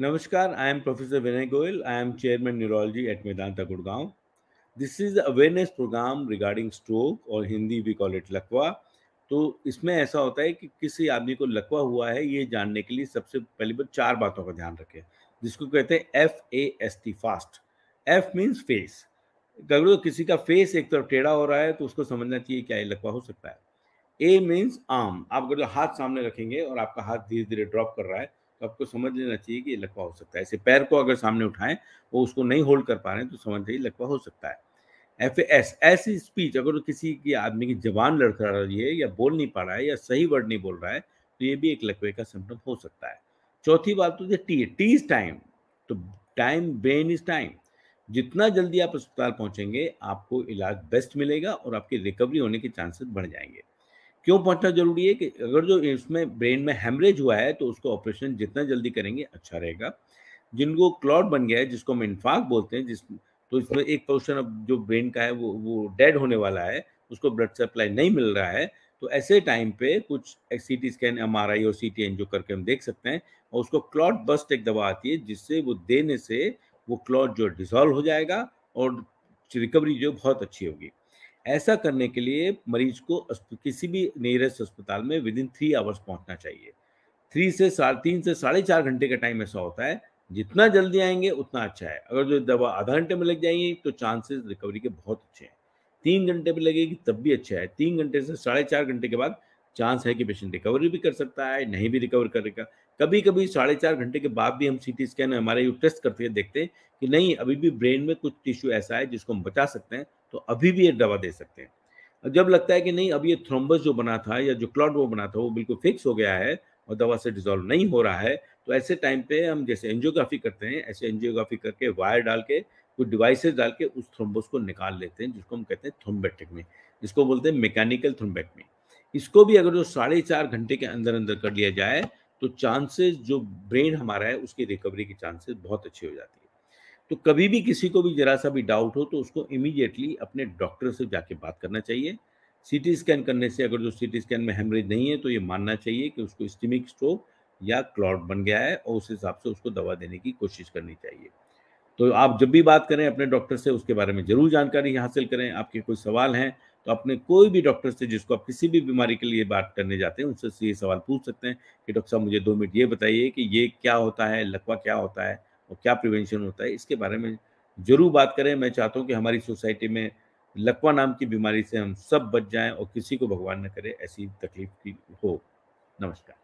I am Professor Vinay Goyal. I am Chairman Neurology at Medanta Gurgaon. This is the awareness program regarding stroke और Hindi we call it लकवा तो इसमें ऐसा होता है कि किसी आदमी को लकवा हुआ है, ये जानने के लिए सबसे पहले बार चार बातों का ध्यान रखें, जिसको कहते हैं F A S T fast F means face अगर किसी का फेस एक तरफ़ टेढ़ा हो रहा है तो उसको समझना चाहिए क्या ये लकवा हो सकता है। ए मीन्स आर्म आप अगर हाथ सामने रखेंगे और आपका हाथ धीरे धीरे ड्रॉप कर रहा है तो आपको समझ लेना चाहिए कि ये लकवा हो सकता है। ऐसे पैर को अगर सामने उठाएँ, वो उसको नहीं होल्ड कर पा रहे हैं तो समझ जाइए लकवा हो सकता है। एफ़ एस ऐसी स्पीच अगर किसी की आदमी की जबान लड़खड़ा रही है या बोल नहीं पा रहा है या सही वर्ड नहीं बोल रहा है तो ये भी एक लकवे का सिम्टम हो सकता है। चौथी बात तो टी टी इज़ टाइम तो टाइम ब्रेन इज़ टाइम जितना जल्दी आप अस्पताल पहुँचेंगे, आपको इलाज बेस्ट मिलेगा और आपकी रिकवरी होने के चांसेस बढ़ जाएँगे। क्यों पहुँचना ज़रूरी है कि अगर जो इसमें ब्रेन में हेमरेज हुआ है तो उसको ऑपरेशन जितना जल्दी करेंगे अच्छा रहेगा। जिनको क्लॉट बन गया है, जिसको हम इन्फाक बोलते हैं, जिस तो इसमें एक पोर्शन अब जो ब्रेन का है, वो वो डेड होने वाला है, उसको ब्लड सप्लाई नहीं मिल रहा है तो ऐसे टाइम पे कुछ C T scan M R I और सी टी एन जो करके हम देख सकते हैं और उसको क्लॉट बस्ट एक दवा आती है, जिससे वो देने से वो क्लॉट जो डिजॉल्व हो जाएगा और रिकवरी जो बहुत अच्छी होगी। ऐसा करने के लिए मरीज़ को किसी भी नियरेस्ट अस्पताल में विद इन थ्री आवर्स पहुँचना चाहिए। थ्री से साढ़े, तीन से साढ़े चार घंटे का टाइम ऐसा होता है, जितना जल्दी आएँगे उतना अच्छा है। अगर जो दवा आधा घंटे में लग जाएँगी तो चांसेस रिकवरी के बहुत अच्छे हैं। तीन घंटे में लगेगी, तब भी अच्छा है। तीन घंटे से साढ़े चार घंटे के बाद चांस है कि पेशेंट रिकवरी भी कर सकता है, नहीं भी रिकवर करेगा। कभी कभी साढ़े चार घंटे के बाद भी हम सी टी स्कैन हमारे टेस्ट करते हैं, देखते हैं कि नहीं, अभी भी ब्रेन में कुछ टिश्यू ऐसा है जिसको हम बचा सकते हैं तो अभी भी ये दवा दे सकते हैं। जब लगता है कि नहीं अभी ये थ्रोम्बस जो बना था या जो क्लॉट वो बना था, वो बिल्कुल फिक्स हो गया है और दवा से डिजोल्व नहीं हो रहा है तो ऐसे टाइम पे हम जैसे एंजियोग्राफी करते हैं, ऐसे एंजियोग्राफी करके वायर डाल के, कुछ डिवाइसेस डाल के उस थ्रोम्बस को निकाल लेते हैं, जिसको हम कहते हैं थ्रोम्बेक्टमी जिसको बोलते हैं मैकेनिकल थ्रोम्बेक्टमी इसको भी अगर जो साढ़े चार घंटे के अंदर अंदर कर लिया जाए तो चांसेस जो ब्रेन हमारा है, उसकी रिकवरी की चांसेस बहुत अच्छी हो जाती है। तो कभी भी किसी को भी जरा सा भी डाउट हो तो उसको इमीडिएटली अपने डॉक्टर से जाके बात करना चाहिए। सीटी स्कैन करने से अगर जो सीटी स्कैन में हेमरेज नहीं है तो ये मानना चाहिए कि उसको स्टिमिक स्ट्रोक या क्लॉट बन गया है और उस हिसाब से उसको दवा देने की कोशिश करनी चाहिए। तो आप जब भी बात करें अपने डॉक्टर से, उसके बारे में ज़रूर जानकारी हासिल करें। आपके कोई सवाल हैं तो अपने कोई भी डॉक्टर से जिसको आप किसी भी बीमारी के लिए बात करने जाते हैं, उनसे ये सवाल पूछ सकते हैं कि डॉक्टर साहब मुझे दो मिनट ये बताइए कि ये क्या होता है, लकवा क्या होता है। और क्या प्रिवेंशन होता है, इसके बारे में ज़रूर बात करें। मैं चाहता हूँ कि हमारी सोसाइटी में लकवा नाम की बीमारी से हम सब बच जाएँ और किसी को भगवान न करे, ऐसी तकलीफ़ की हो। नमस्कार।